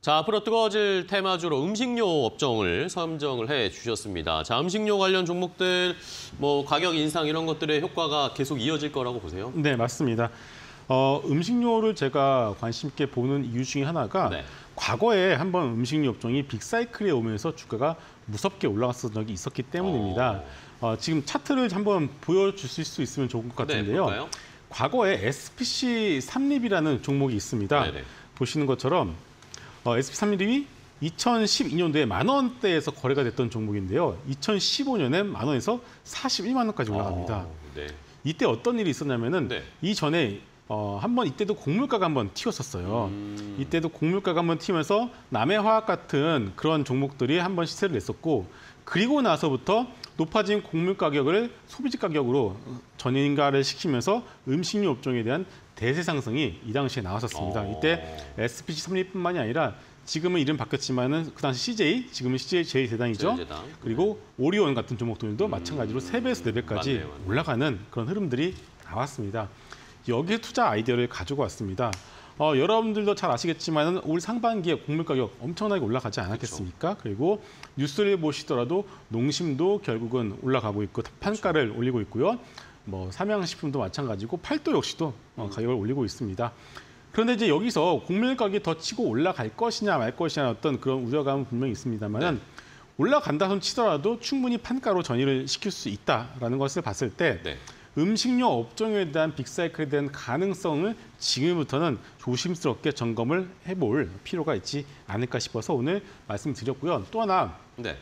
자, 앞으로 뜨거워질 테마주로 음식료 업종을 선정을 해 주셨습니다. 자, 음식료 관련 종목들 뭐 가격 인상 이런 것들의 효과가 계속 이어질 거라고 보세요. 네, 맞습니다. 어, 음식료를 제가 관심 있게 보는 이유 중에 하나가 네. 과거에 한번 음식료 업종이 빅사이클에 오면서 주가가 무섭게 올라갔던 적이 있었기 때문입니다. 어, 지금 차트를 한번 보여주실 수 있으면 좋을 것 네, 같은데요. 볼까요? 과거에 SPC 삼립이라는 종목이 있습니다. 네네. 보시는 것처럼 어, SP 삼립이 2012년도에 만 원대에서 거래가 됐던 종목인데요. 2015년에 만 원에서 41만 원까지 올라갑니다. 어, 네. 이때 어떤 일이 있었냐면은 네. 이전에 어, 한번 이때도 곡물가가 한번 튀었었어요. 음. 이때도 곡물가가 한번 튀면서 남해화학 같은 그런 종목들이 한번 시세를 냈었고 그리고 나서부터 높아진 곡물 가격을 소비지 가격으로 전인가를 시키면서 음식료 업종에 대한 대세 상승이 이 당시에 나왔었습니다. 어. 이때 SPC 삼립뿐만이 아니라 지금은 이름 바뀌었지만은 그 당시 CJ, 지금은 CJ 제일제당이죠. 제일제당. 그리고 오리온 같은 종목들도 마찬가지로 세배에서네 배까지 음. 맞네요, 맞네요. 올라가는 그런 흐름들이 나왔습니다. 여기에 투자 아이디어를 가지고 왔습니다. 어, 여러분들도 잘 아시겠지만 올 상반기에 곡물 가격 엄청나게 올라가지 않았겠습니까? 그리고 뉴스를 보시더라도 농심도 결국은 올라가고 있고 판가를 올리고 있고요. 뭐 삼양식품도 마찬가지고 팔도 역시도 어, 가격을 올리고 있습니다. 그런데 이제 여기서 곡물 가격이 더 치고 올라갈 것이냐 말 것이냐 어떤 그런 우려감은 분명히 있습니다만은 올라간다 손 치더라도 충분히 판가로 전이를 시킬 수 있다라는 것을 봤을 때 네. 음식료 업종에 대한 빅사이클에 대한 가능성을 지금부터는 조심스럽게 점검을 해볼 필요가 있지 않을까 싶어서 오늘 말씀드렸고요. 또 하나 네.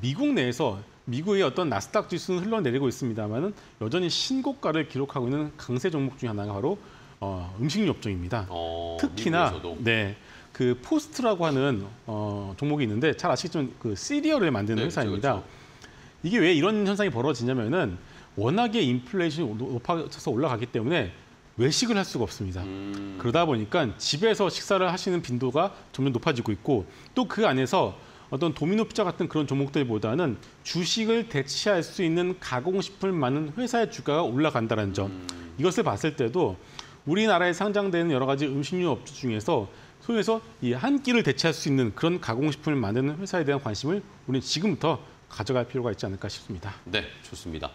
미국 내에서 미국의 어떤 나스닥 지수는 흘러내리고 있습니다만은 여전히 신고가를 기록하고 있는 강세 종목 중에 하나가 바로 어, 음식료 업종입니다. 어, 특히나 미국에서도. 네. 그 포스트라고 하는 어, 종목이 있는데 잘 아시겠지만 그 시리얼을 만드는 네, 회사입니다. 그렇죠, 이게 왜 이런 현상이 벌어지냐면은 워낙에 인플레이션이 높아져서 올라가기 때문에 외식을 할 수가 없습니다. 음, 그러다 보니까 집에서 식사를 하시는 빈도가 점점 높아지고 있고 또 그 안에서 어떤 도미노 피자 같은 그런 종목들보다는 주식을 대체할 수 있는 가공식품을 많은 회사의 주가가 올라간다는 점. 음. 이것을 봤을 때도 우리나라에 상장되는 여러 가지 음식료 업체 중에서 소위해서 이 한 끼를 대체할 수 있는 그런 가공식품을 만드는 회사에 대한 관심을 우리는 지금부터 가져갈 필요가 있지 않을까 싶습니다. 네, 좋습니다.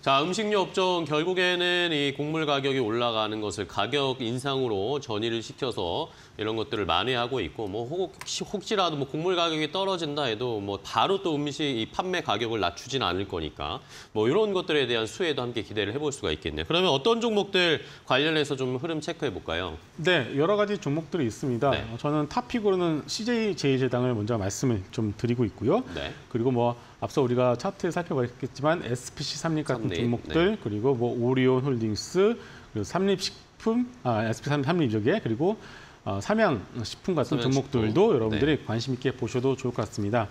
자, 음식료 업종 결국에는 이 곡물 가격이 올라가는 것을 가격 인상으로 전이를 시켜서 이런 것들을 만회하고 있고 뭐 혹시 혹시라도 뭐 곡물 가격이 떨어진다 해도 뭐 바로 또 음식 이 판매 가격을 낮추진 않을 거니까 뭐 이런 것들에 대한 수혜도 함께 기대를 해볼 수가 있겠네요. 그러면 어떤 종목들 관련해서 좀 흐름 체크해 볼까요? 네, 여러 가지 종목들이 있습니다. 네. 어, 저는 탑픽으로는 CJ 제일제당을 먼저 말씀을 좀 드리고 있고요. 네. 그리고 뭐 앞서 우리가 차트에 살펴봤겠지만 SPC 삼립 같은 삼립, 네. 종목들 그리고 뭐 오리온 홀딩스 그리고 삼립식품 아 SPC 삼- 삼립 저게 그리고 어, 삼양식품 같은. 종목들도 여러분들이 네. 관심 있게 보셔도 좋을 것 같습니다.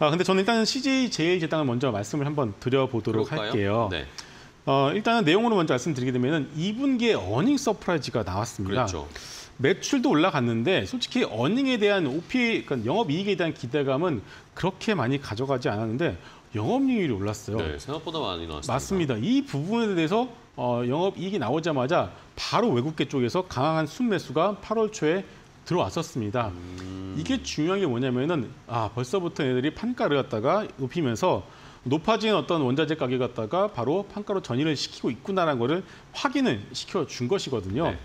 아 근데 저는 일단 CJ 제일제당을 먼저 말씀을 한번 드려보도록 그럴까요? 할게요. 네, 어, 일단은 내용으로 먼저 말씀드리게 되면은 2분기에 어닝 서프라이즈가 나왔습니다. 그렇죠. 매출도 올라갔는데 솔직히 earning에 대한 OP, 그러니까 영업이익에 대한 기대감은 그렇게 많이 가져가지 않았는데 영업이익이 올랐어요. 네, 생각보다 많이 나왔습니다. 맞습니다. 이 부분에 대해서 어, 영업이익이 나오자마자 바로 외국계 쪽에서 강한 순매수가 8월 초에 들어왔었습니다. 음. 이게 중요한 게 뭐냐면은 아 벌써부터 얘들이 판가를 갖다가 높이면서 높아진 어떤 원자재 가격 갖다가 바로 판가로 전이를 시키고 있구나라는 거를 확인을 시켜 준 것이거든요. 네.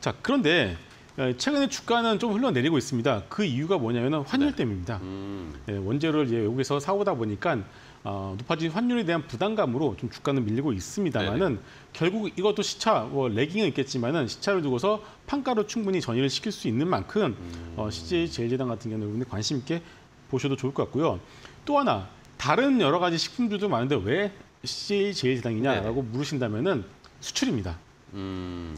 자 그런데 어, 최근에 주가는 좀 흘러내리고 있습니다. 그 이유가 뭐냐면은 환율 네. 때문입니다. 음, 예, 원재료를 이제 외국에서 사오다 보니까 어, 높아진 환율에 대한 부담감으로 좀 주가는 밀리고 있습니다만은 결국 이것도 시차 뭐 레깅은 있겠지만은 시차를 두고서 판가로 충분히 전이를 시킬 수 있는 만큼 어, CJ 제일제당 같은 경우는 여러분들 관심 있게 보셔도 좋을 것 같고요. 또 하나 다른 여러 가지 식품들도 많은데 왜 CJ 제일제당이냐라고 물으신다면은 수출입니다. 음,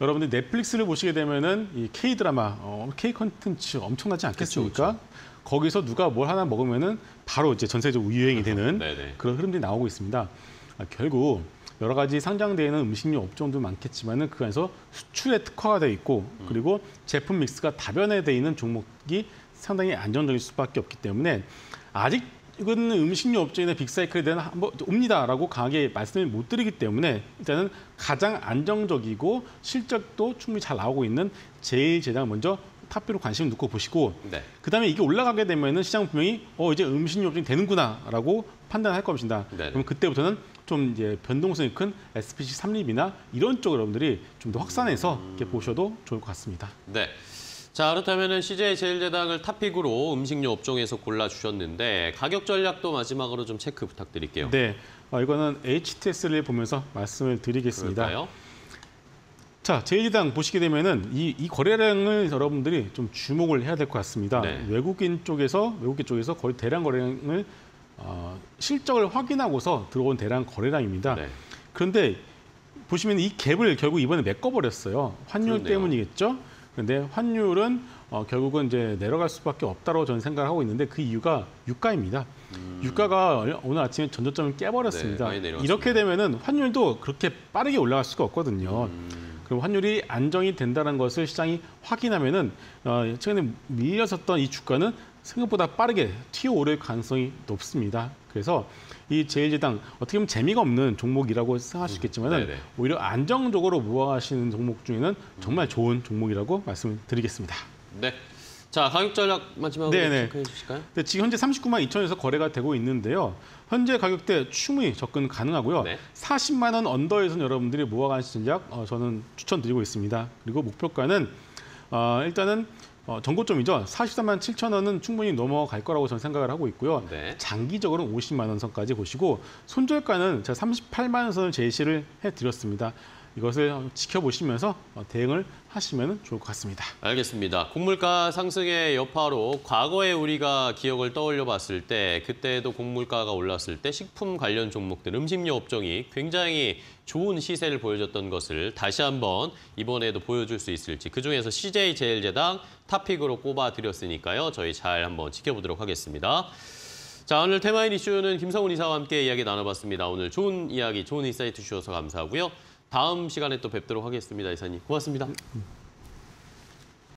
여러분들 넷플릭스를 보시게 되면은 이 K 드라마, 어, K 컨텐츠 엄청나지 않겠습니까? 거기서 누가 뭘 하나 먹으면은 바로 이제 전세적으로 유행이 되는 네네. 그런 흐름들이 나오고 있습니다. 아, 결국 여러 가지 상장되는 음식료 업종도 많겠지만은 그 안에서 수출에 특화가 되어 있고 그리고 제품 믹스가 다변화되어 있는 종목이 상당히 안정적일 수밖에 없기 때문에 아직 이거는 음식료 업종이나 빅사이클에 대한 한번 옵니다라고 강하게 말씀을 못 드리기 때문에 일단은 가장 안정적이고 실적도 충분히 잘 나오고 있는 제일제당을 먼저 탑비로 관심을 놓고 보시고 네. 그다음에 이게 올라가게 되면은 시장 분명히 어 이제 음식료 업종이 되는구나라고 판단할 겁니다. 네네. 그럼 그때부터는 좀 이제 변동성이 큰 SPC 삼립이나 이런 쪽 여러분들이 좀 더 확산해서 이렇게 보셔도 좋을 것 같습니다. 네. 자 그렇다면은 CJ 제일제당을 탑픽으로 음식료 업종에서 골라 주셨는데 가격 전략도 마지막으로 좀 체크 부탁드릴게요. 네, 어, 이거는 HTS를 보면서 말씀을 드리겠습니다. 그럴까요? 자, 제일당 보시게 되면은 이, 이 거래량을 여러분들이 좀 주목을 해야 될 것 같습니다. 네. 외국인 쪽에서 외국계 쪽에서 거의 대량 거래량을 어, 실적을 확인하고서 들어온 대량 거래량입니다. 네. 그런데 보시면 이 갭을 결국 이번에 메꿔버렸어요. 환율 그렇네요. 때문이겠죠. 그런데 환율은 어, 결국은 이제 내려갈 수밖에 없다고 저는 생각을 하고 있는데 그 이유가 유가입니다. 유가가 오늘 아침에 전저점을 깨버렸습니다. 음. 네. 이렇게 되면은 환율도 그렇게 빠르게 올라갈 수가 없거든요. 음. 그리고 환율이 안정이 된다는 것을 시장이 확인하면은 어, 최근에 밀려섰던 이 주가는 생각보다 빠르게 튀어오를 가능성이 높습니다. 그래서 이 제일제당 어떻게 보면 재미가 없는 종목이라고 생각할 수 있겠지만은 네네. 오히려 안정적으로 모아가시는 종목 중에는 정말 좋은 종목이라고 말씀드리겠습니다. 네. 자 가격 전략 마지막으로 네네. 체크해 주실까요? 근데 지금 현재 39만 2천에서 거래가 되고 있는데요. 현재 가격대 충분히 접근 가능하고요. 네. 40만 원 언더에서는 여러분들이 모아가는 전략 어, 저는 추천드리고 있습니다. 그리고 목표가는 어, 일단은 어, 전고점이죠. 43만 7천 원은 충분히 넘어갈 거라고 저는 생각을 하고 있고요. 네. 장기적으로는 50만 원 선까지 보시고 손절가는 제가 38만 원 선을 제시를 해드렸습니다. 이것을 지켜보시면서 어, 대응을 하시면 좋을 것 같습니다. 알겠습니다. 곡물가 상승의 여파로 과거에 우리가 기억을 떠올려 봤을 때 그때도 곡물가가 올랐을 때 식품 관련 종목들 음식료 업종이 굉장히 좋은 시세를 보여줬던 것을 다시 한번 이번에도 보여줄 수 있을지 그중에서 CJ 제일제당 top pick으로 꼽아 드렸으니까요. 저희 잘 한번 지켜보도록 하겠습니다. 자, 오늘 테마인 이슈는 김성훈 이사와 함께 이야기 나눠봤습니다. 오늘 좋은 이야기, 좋은 insight 주셔서 감사하고요. 다음 시간에 또 뵙도록 하겠습니다. 이사님, 고맙습니다.